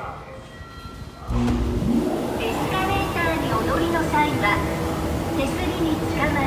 エスカレーターにお乗りの際は手すりにつかまり